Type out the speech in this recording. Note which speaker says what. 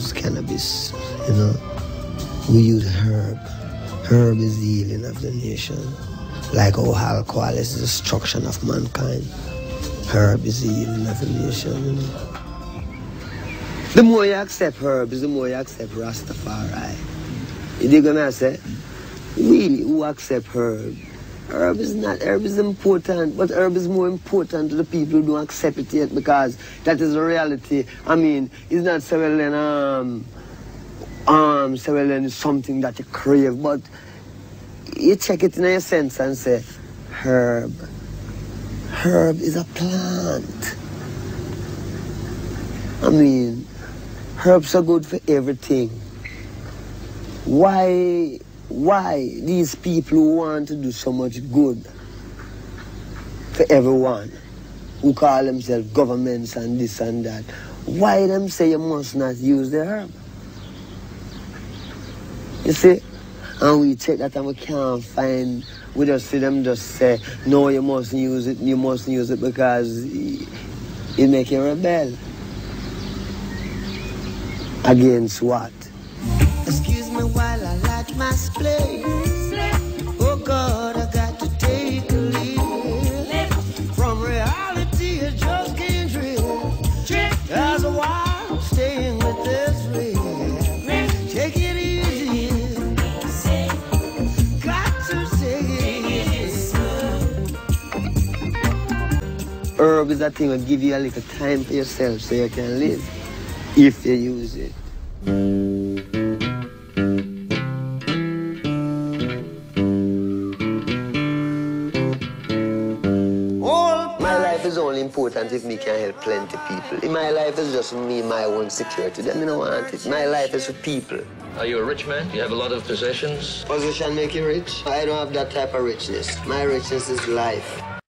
Speaker 1: use cannabis, you know. We use herb. Herb is the healing of the nation. Like how alcohol is the destruction of mankind. Herb is the healing of the nation, you know. The more you accept herbs, the more you accept Rastafari. You dig what I say? We who accept herb. Herb is not, herb is important, but herb is more important to the people who don't accept it yet because that is the reality. I mean, it's not then, um, um, well then something that you crave, but you check it in your sense and say, herb. Herb is a plant. I mean, herbs are good for everything. Why why these people who want to do so much good for everyone, who call themselves governments and this and that, why them say you must not use the herb? You see? And we check that and we can't find, we just see them just say, no, you mustn't use it, you mustn't use it because it make you rebel. Against what?
Speaker 2: My splay. Oh God, I got to take a leave. From reality, I just can't drift. As a while staying with this real. Take it easy. Got to take it.
Speaker 1: Herb is a thing that give you a little time for yourself so you can live if you use it. Is only important if me can help plenty people. In my life is just me, my own security. Then me no want it. My life is for people.
Speaker 3: Are you a rich man? Do you have a lot of possessions?
Speaker 1: Position make you rich? I don't have that type of richness. My richness is life.